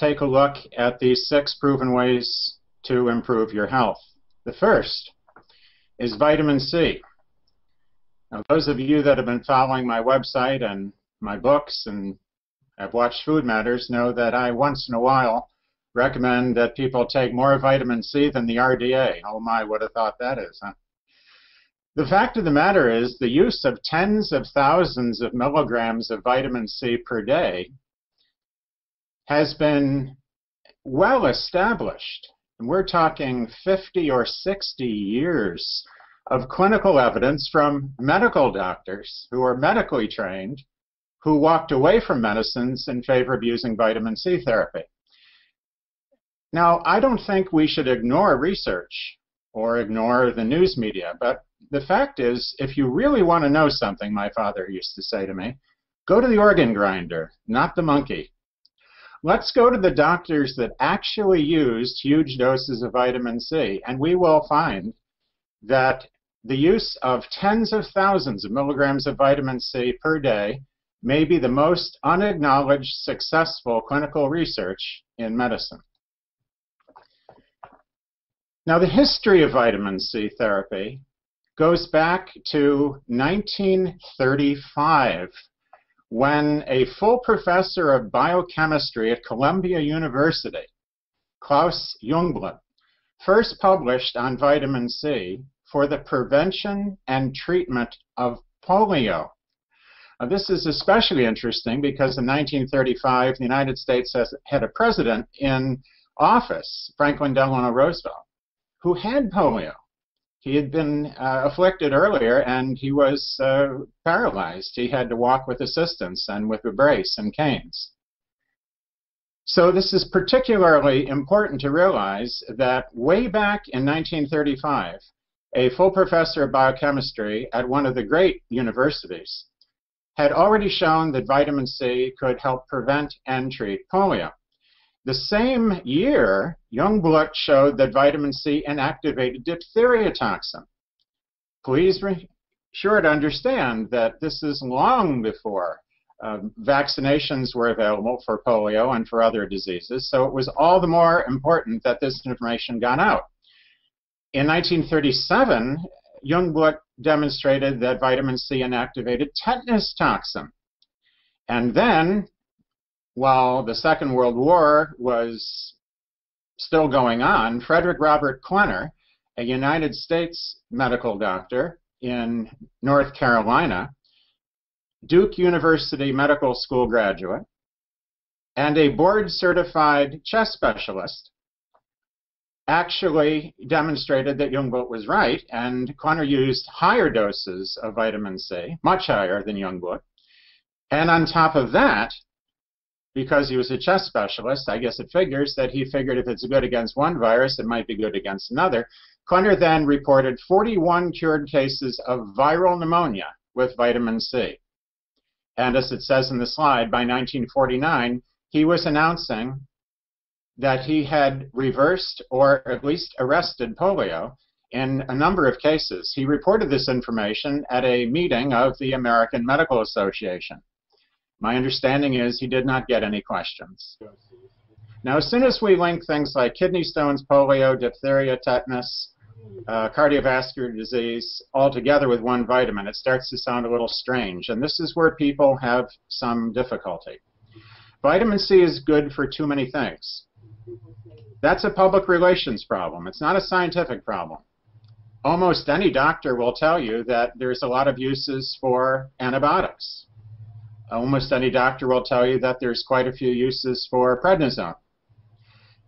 take a look at these six proven ways to improve your health. The first is vitamin C. Now, those of you that have been following my website and my books and have watched Food Matters know that I once in a while recommend that people take more vitamin C than the RDA. Oh my, what a thought that is, huh? The fact of the matter is the use of tens of thousands of milligrams of vitamin C per day has been well established. And we're talking 50 or 60 years of clinical evidence from medical doctors who are medically trained who walked away from medicines in favor of using vitamin C therapy. Now, I don't think we should ignore research or ignore the news media, but the fact is, if you really want to know something, my father used to say to me, go to the organ grinder, not the monkey. Let's go to the doctors that actually used huge doses of vitamin C, and we will find that the use of tens of thousands of milligrams of vitamin C per day may be the most unacknowledged successful clinical research in medicine. Now, the history of vitamin C therapy goes back to 1935 when a full professor of biochemistry at Columbia University, Claus Jungeblut, first published on vitamin C for the prevention and treatment of polio. Now, this is especially interesting because in 1935, the United States has, had a president in office, Franklin Delano Roosevelt, who had polio. He had been uh, afflicted earlier and he was uh, paralyzed. He had to walk with assistance and with a brace and canes. So this is particularly important to realize that way back in 1935, a full professor of biochemistry at one of the great universities had already shown that vitamin C could help prevent and treat polio. The same year, Jungeblut showed that vitamin C inactivated diphtheria toxin. Please be sure to understand that this is long before um, vaccinations were available for polio and for other diseases, so it was all the more important that this information got out. In 1937, Jungeblut demonstrated that vitamin C inactivated tetanus toxin. And then, while the Second World War was still going on, Frederick Robert Klenner, a United States medical doctor in North Carolina, Duke University Medical School graduate, and a board certified chest specialist, actually demonstrated that Jungeblut was right, and Klenner used higher doses of vitamin C, much higher than Jungeblut. And on top of that, because he was a chest specialist, I guess it figures that he figured if it's good against one virus, it might be good against another. Klenner then reported 41 cured cases of viral pneumonia with vitamin C. And as it says in the slide, by 1949, he was announcing that he had reversed or at least arrested polio in a number of cases. He reported this information at a meeting of the American Medical Association. My understanding is he did not get any questions. Now, as soon as we link things like kidney stones, polio, diphtheria, tetanus, uh, cardiovascular disease all together with one vitamin, it starts to sound a little strange. And this is where people have some difficulty. Vitamin C is good for too many things. That's a public relations problem. It's not a scientific problem. Almost any doctor will tell you that there's a lot of uses for antibiotics. Almost any doctor will tell you that there's quite a few uses for prednisone.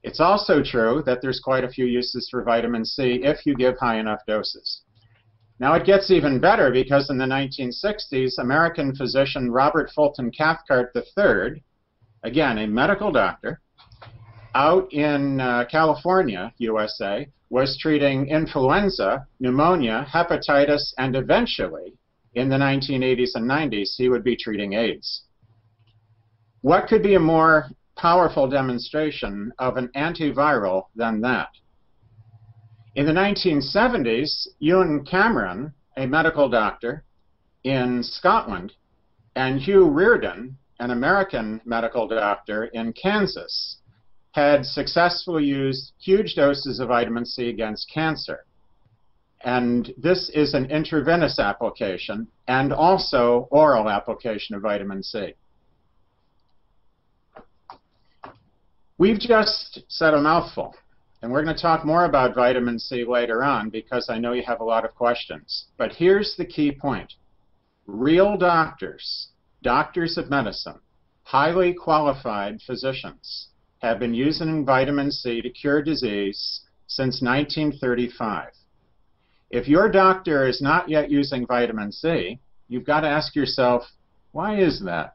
It's also true that there's quite a few uses for vitamin C if you give high enough doses. Now it gets even better because in the 1960s, American physician Robert Fulton Cathcart III, again a medical doctor, out in uh, California, USA, was treating influenza, pneumonia, hepatitis, and eventually, in the 1980s and 90s, he would be treating AIDS. What could be a more powerful demonstration of an antiviral than that? In the 1970s, Ewan Cameron, a medical doctor in Scotland, and Hugh Riordan, an American medical doctor in Kansas, had successfully used huge doses of vitamin C against cancer. And this is an intravenous application and also oral application of vitamin C. We've just said a mouthful, and we're going to talk more about vitamin C later on because I know you have a lot of questions. But here's the key point. Real doctors, doctors of medicine, highly qualified physicians, have been using vitamin C to cure disease since 1935. If your doctor is not yet using vitamin C, you've got to ask yourself, why is that?